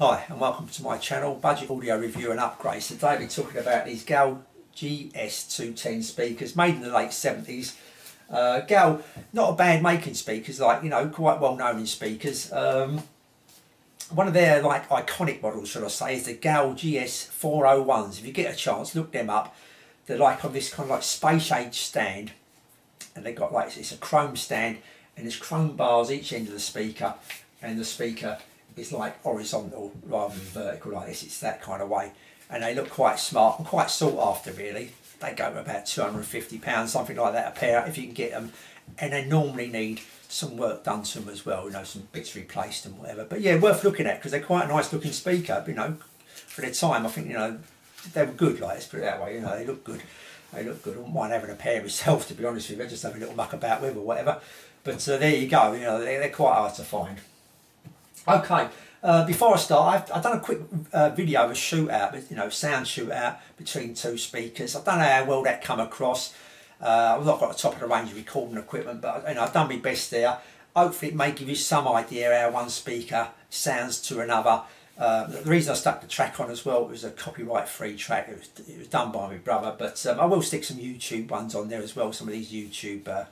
Hi and welcome to my channel, Budget Audio Review and Upgrades. Today we're talking about these Gale GS210 speakers made in the late 70s. Uh, Gale, not a bad making speakers, like, you know, quite well known in speakers. Um, one of their like iconic models, should I say, is the Gale GS401s. If you get a chance, look them up. They're like on this kind of like space age stand and they've got like, it's a chrome stand and there's chrome bars each end of the speaker and the speaker is like horizontal rather than vertical like this. It's that kind of way. And they look quite smart and quite sought after really. They go about £250, something like that a pair if you can get them. And they normally need some work done to them as well, you know, some bits replaced and whatever. But yeah, worth looking at because they're quite a nice looking speaker, you know, for their time. I think, you know, they were good, like, let's put it that way, you know, they look good. They look good. I wouldn't mind having a pair myself, to be honest with you, just have a little muck about with or whatever. But uh, there you go, you know, they're, they're quite hard to find. Okay, uh, before I start, I've, I've done a quick uh, video of a shootout, you know, sound shootout between two speakers. I don't know how well that come across. Uh, I've not got the top of the range recording equipment, but you know, I've done my best there. Hopefully it may give you some idea how one speaker sounds to another. Uh, the reason I stuck the track on as well was a copyright free track. It was, it was done by my brother, but um, I will stick some YouTube ones on there as well, some of these YouTube uh,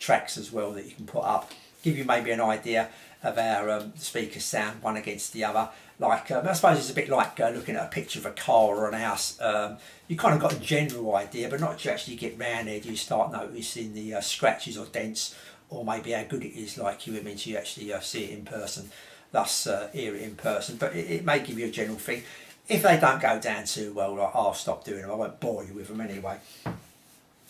tracks as well that you can put up. Give you maybe an idea of our um, speakers sound one against the other. Like um, I suppose it's a bit like uh, looking at a picture of a car or an house. Um, you kind of got a general idea, but not you actually get round there you start noticing the uh, scratches or dents, or maybe how good it is, like you mean, until you actually uh, see it in person. Thus, uh, hear it in person. But it, it, may give you a general thing. If they don't go down too well, I'll stop doing them. I won't bore you with them anyway.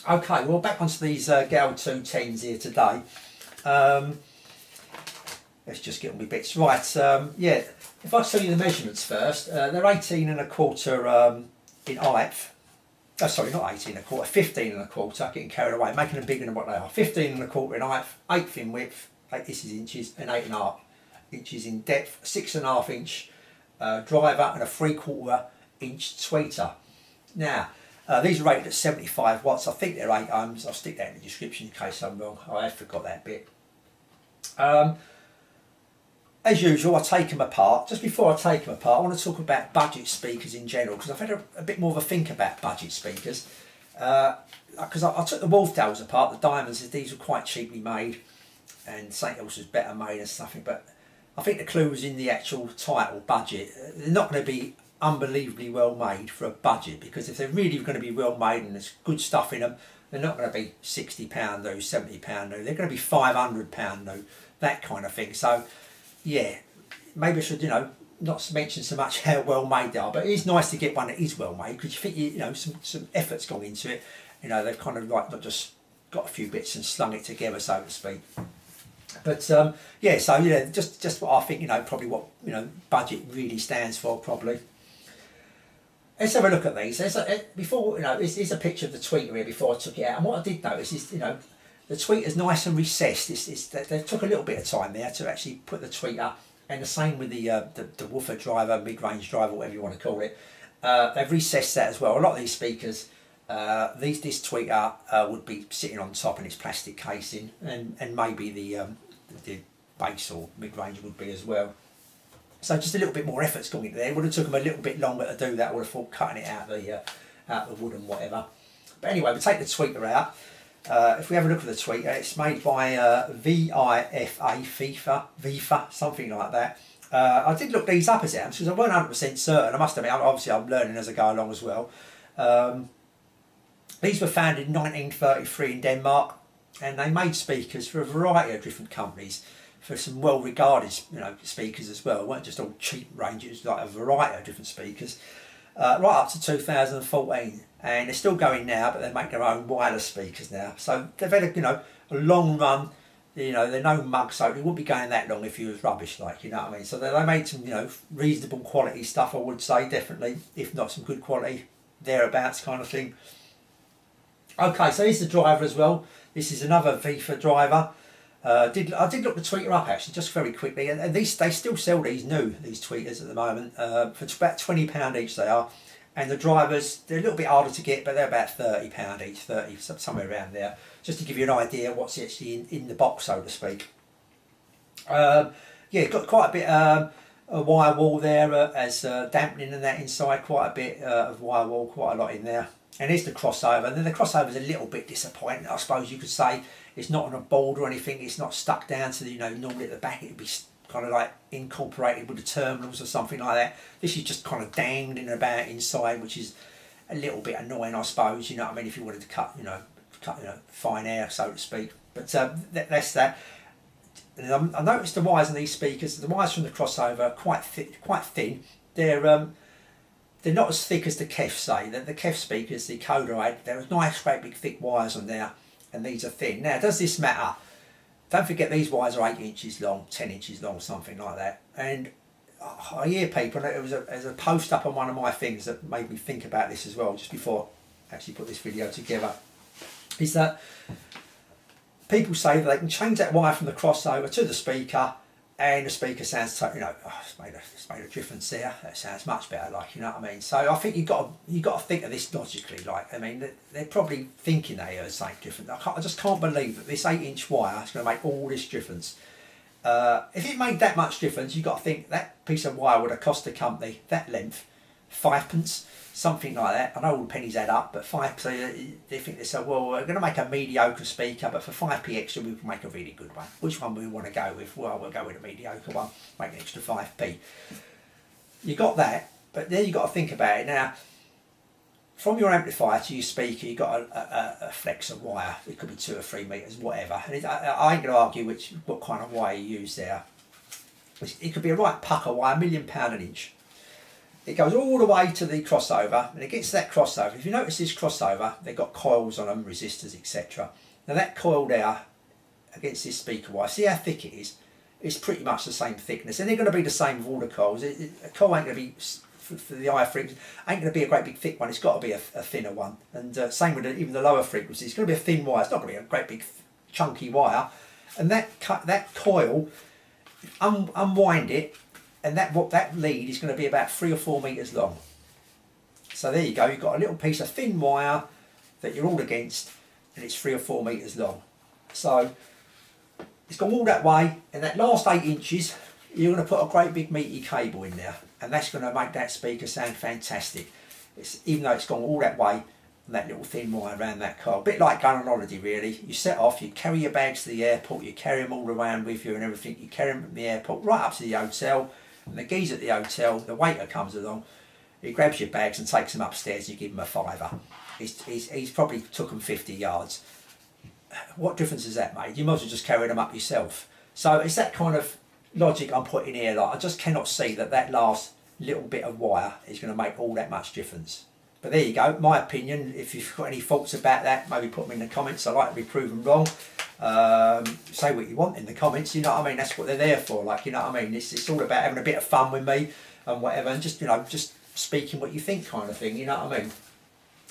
Okay, well back onto these uh, Gale 210s here today. Um, let's just get all my bits right. Um, yeah, if I tell you the measurements first, uh, they're 18 and a quarter um, in height. Oh, sorry, not 18 and a quarter, 15 and a quarter, getting carried away, making them bigger than what they are. 15 and a quarter in height, 8th in width, 8 this is inches, and 8 and a half inches in depth, 6 and a half inch uh, driver, and a 3 quarter inch tweeter. Now, uh, these are rated at 75 watts. I think they're 8 ohms. I'll stick that in the description in case I'm wrong. I have forgot that bit. Um, as usual, I take them apart. Just before I take them apart, I want to talk about budget speakers in general because I've had a, a, bit more of a think about budget speakers. Because uh, I, I, took the Wolf Wharfedales apart, the diamonds, these were quite cheaply made and something else was better made and something. But I think the clue was in the actual title, budget. They're not going to be unbelievably well made for a budget because if they're really going to be well made and there's good stuff in them, they're not going to be £60 though, £70 new. They're going to be £500 new, that kind of thing. So yeah, maybe I should, you know, not mention so much how well made they are, but it is nice to get one that is well made because you think, you know, some, some effort's gone into it. You know, they've kind of like not just got a few bits and slung it together, so to speak. But um, yeah, so yeah, just just what I think, you know, probably what you know budget really stands for, probably. Let's have a look at these. There's a, before you know, this is a picture of the tweeter here before I took it out, and what I did notice is, you know, the tweeter's nice and recessed. It's, it's, they took a little bit of time there to actually put the tweeter, and the same with the uh, the, the woofer driver, mid-range driver, whatever you want to call it. Uh, they've recessed that as well. A lot of these speakers, uh, these this tweeter uh, would be sitting on top in its plastic casing, and and maybe the um, the bass or mid-range would be as well. So just a little bit more effort's going into there. It would have took them a little bit longer to do that. I would have thought cutting it out the uh, out the wood and whatever. But anyway, we take the tweeter out. Uh, if we have a look at the tweet, it's made by uh, VIFA, FIFA, VIFA, something like that. Uh, I did look these up as amps because I weren't 100% certain. I must admit, obviously I'm learning as I go along as well. Um, these were founded in 1933 in Denmark and they made speakers for a variety of different companies for some well-regarded you know speakers as well. It weren't just all cheap ranges, like a variety of different speakers. Uh, right up to 2014 and they're still going now, but they make their own wireless speakers now. So they've had a, you know a long run. You know they're no mug, so it wouldn't be going that long if you was rubbish, like you know what I mean. So they, they made some you know reasonable quality stuff, I would say definitely, if not some good quality thereabouts kind of thing. Okay, so here's the driver as well. This is another VIFA driver. Uh, did I did look the tweeter up actually just very quickly, and, and these they still sell these new these tweeters at the moment uh, for about twenty pound each. They are and the drivers they're a little bit harder to get but they're about 30 pound each 30 somewhere around there just to give you an idea what's actually in, in the box so to speak um, yeah got quite a bit um, a wire wall there uh, as uh, dampening and that inside quite a bit uh, of wire wall quite a lot in there and here's the crossover and then the crossover is a little bit disappointing I suppose you could say it's not on a board or anything it's not stuck down to the, you know normally at the back it'd be kind of like incorporated with the terminals or something like that this is just kind of dangling about inside which is a little bit annoying I suppose you know what I mean if you wanted to cut you know cut you know fine air so to speak but uh, that's that I noticed the wires on these speakers, the wires from the crossover, quite thick, quite thin. They're um, they're not as thick as the KEF say. The, the KEF speakers, the Coda 8, there are nice, great big thick wires on there, and these are thin. Now, does this matter? Don't forget these wires are 8 inches long, 10 inches long, something like that. And I hear people, and it was a, was a post up on one of my things that made me think about this as well, just before I actually put this video together, is that people say that they can change that wire from the crossover to the speaker and the speaker sounds, you know, oh, it's, made a, it's made a difference there. It sounds much better, like, you know what I mean? So I think you've got to, you've got to think of this logically. Like, I mean, they're probably thinking they heard something different. I, I just can't believe that this 8 inch wire is going to make all this difference. Uh, if it made that much difference, you've got to think that piece of wire would have cost the company that length, five pence something like that. I know all the pennies add up, but five. So they think they say, well, we're going to make a mediocre speaker, but for five p extra, we can make a really good one. Which one we want to go with? Well, we'll go with a mediocre one, make an extra five p. You got that, but then you've got to think about it now. From your amplifier to your speaker, you've got a, a, a flex of wire. It could be two or three meters, whatever. And it, I, I ain't going to argue which what kind of wire you use there. It could be a right pucker wire, a million pound an inch it goes all the way to the crossover and it gets that crossover. If you notice this crossover, they've got coils on them, resistors, etc. Now that coil there against this speaker wire, see how thick it is? It's pretty much the same thickness and they're going to be the same with all the coils. It, it, a coil ain't going to be, for, the higher frequencies, ain't going to be a great big thick one. It's got to be a, a thinner one. And uh, same with even the lower frequencies. It's going to be a thin wire. It's not going to be a great big chunky wire. And that, that coil, un, unwind it and that what that lead is going to be about three or four meters long. So there you go, you've got a little piece of thin wire that you're all against and it's three or four meters long. So it's gone all that way and that last eight inches you're going to put a great big meaty cable in there and that's going to make that speaker sound fantastic. It's, even though it's gone all that way and that little thin wire around that car. A bit like going on holiday really. You set off, you carry your bags to the airport, you carry them all around with you and everything. You carry them from the airport right up to the hotel and the geezer at the hotel, the waiter comes along, he grabs your bags and takes them upstairs, you give him a fiver. He's, he's, he's probably took them 50 yards. What difference has that made? You might as well just carry them up yourself. So it's that kind of logic I'm putting here. Like I just cannot see that that last little bit of wire is going to make all that much difference. But there you go, my opinion. If you've got any thoughts about that, maybe put them in the comments. I like to be proven wrong. Um, say what you want in the comments, you know what I mean? That's what they're there for, like, you know what I mean? It's, it's all about having a bit of fun with me and whatever, and just, you know, just speaking what you think kind of thing, you know what I mean?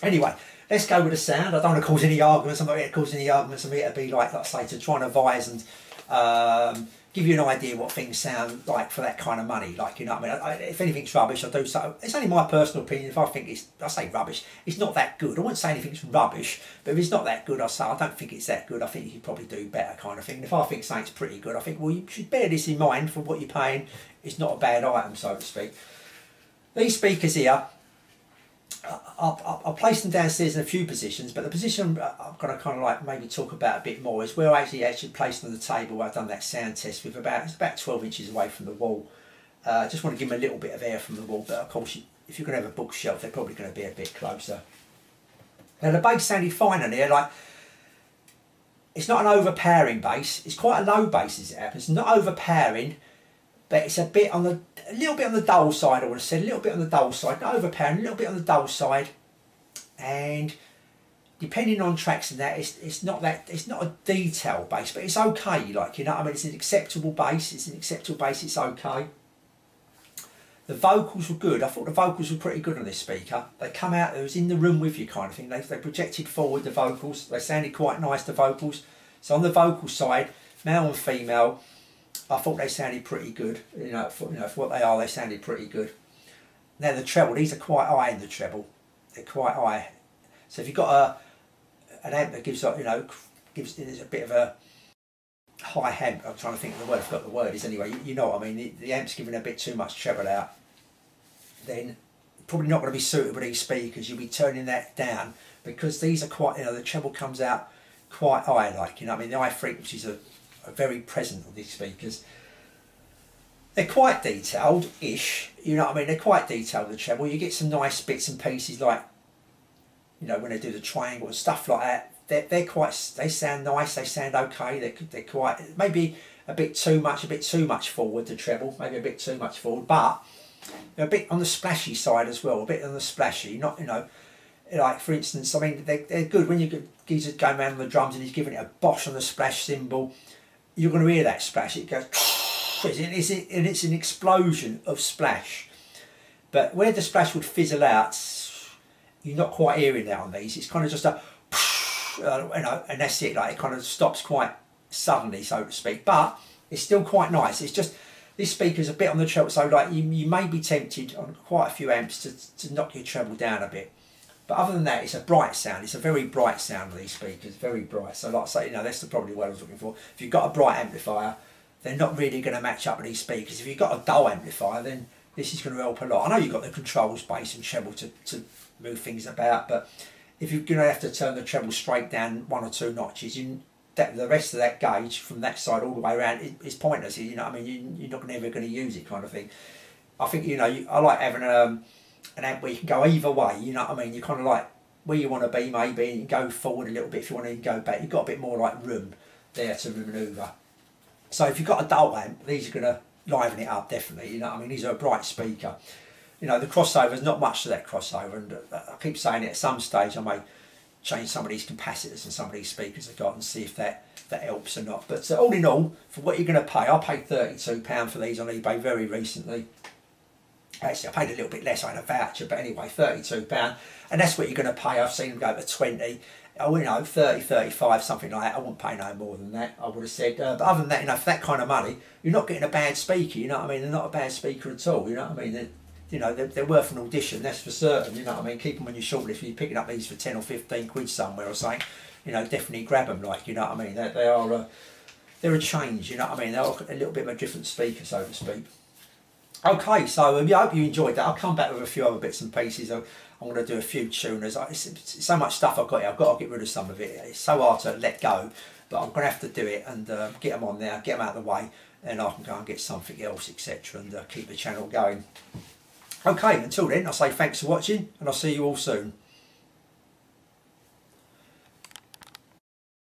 Anyway, let's go with the sound. I don't want to cause any arguments. I'm not here to cause any arguments. I'm here to be like, like I say, to try and advise and um, give you an idea what things sound like for that kind of money. Like, you know I mean? I, if anything's rubbish, I do so. It's only my personal opinion. If I think it's, I say rubbish, it's not that good. I wouldn't say anything's rubbish, but if it's not that good, I say, I don't think it's that good. I think you could probably do better kind of thing. And if I think something's pretty good, I think, well, you should bear this in mind for what you're paying. It's not a bad item, so to speak. These speakers here, I'll, I'll, place them downstairs in a few positions, but the position I'm going to kind of like maybe talk about a bit more is where I actually actually placed them on the table. I've done that sound test with about it's about 12 inches away from the wall. Uh, I just want to give them a little bit of air from the wall, but of course, if you're going to have a bookshelf, they're probably going to be a bit closer. Now the bass sounded fine on here, like it's not an overpowering bass. It's quite a low bass as it happens. Not overpowering, but it's a bit on the a little bit on the dull side I would have said a little bit on the dull side not overpowering a little bit on the dull side. And depending on tracks and that it's, it's not that it's not a detail bass but it's okay like you know what I mean? It's an acceptable bass it's an acceptable bass it's okay. The vocals were good. I thought the vocals were pretty good on this speaker. They come out it was in the room with you kind of thing. They, they projected forward the vocals. They sounded quite nice the vocals. So on the vocal side male and female I thought they sounded pretty good. You know, for, you know, for what they are, they sounded pretty good. Now the treble, these are quite high in the treble. They're quite high. So if you've got a an amp that gives up, you know gives a bit of a high amp, I'm trying to think of the word, I forgot the word is anyway, you, you know what I mean, the, the amp's giving a bit too much treble out, then probably not going to be suitable with these speakers, you'll be turning that down because these are quite, you know, the treble comes out quite high, like, you know, I mean, the high frequencies are, are very present on these speakers. They're quite detailed-ish, you know what I mean, they're quite detailed, the treble. You get some nice bits and pieces like, you know, when they do the triangle and stuff like that, they're, they're quite, they sound nice, they sound okay, they're, they're quite, maybe a bit too much, a bit too much forward, the treble, maybe a bit too much forward, but they're a bit on the splashy side as well, a bit on the splashy, not, you know, like for instance, I mean, they're, they're good when you get geezer going around on the drums and he's giving it a bosh on the splash cymbal, you're going to hear that splash, it goes, it's, and it's an explosion of splash. But where the splash would fizzle out, you're not quite hearing that on these. It's kind of just a, you know, and that's it. Like it kind of stops quite suddenly, so to speak. But it's still quite nice. It's just this speaker's a bit on the treble, so like you, you may be tempted on quite a few amps to, to knock your treble down a bit. But other than that, it's a bright sound. It's a very bright sound of these speakers, very bright. So like I say, you know, that's the probably what I was looking for. If you've got a bright amplifier, they're not really going to match up with these speakers. If you've got a dull amplifier, then this is going to help a lot. I know you've got the controls bass and treble to, to move things about, but if you're going to have to turn the treble straight down one or two notches, you, that, the rest of that gauge from that side all the way around is pointless. You know, I mean, you, are not ever going to use it, kind of thing. I think you know, you, I like having um, an amp we can go either way. You know what I mean? You're kind of like where you want to be, maybe, and go forward a little bit if you want to go back. You've got a bit more like room there to manoeuvre. So if you've got a dull amp, these are going to liven it up definitely. You know, I mean, these are a bright speaker. You know, the crossover is not much to that crossover, and uh, I keep saying it. At some stage, I may change some of these capacitors and some of these speakers I've got and see if that that helps or not. But all in all, for what you're going to pay, I paid £32 for these on eBay very recently. Actually, I paid a little bit less, I had a voucher, but anyway, £32. And that's what you're going to pay. I've seen them go to 20 I you know, 30, 35, something like that. I wouldn't pay no more than that, I would have said. Uh, but other than that, you know, for that kind of money, you're not getting a bad speaker, you know what I mean? They're not a bad speaker at all, you know what I mean? They're, you know, they're, they're worth an audition, that's for certain, you know what I mean? Keep them on your shortlist. If you're picking up these for 10 or 15 quid somewhere or something, you know, definitely grab them, like, you know what I mean? They, they are, a, they're a change, you know what I mean? They're a little bit of a different speaker, so to speak. Okay, so um, yeah, I hope you enjoyed that. I'll come back with a few other bits and pieces. I'm, I'm going to do a few tuners. It's, it's, so much stuff I've got here. I've got to get rid of some of it. It's so hard to let go, but I'm going to have to do it and uh, get them on there, get them out of the way, and I can go and get something else, etc., and uh, keep the channel going. Okay, until then, I'll say thanks for watching, and I'll see you all soon.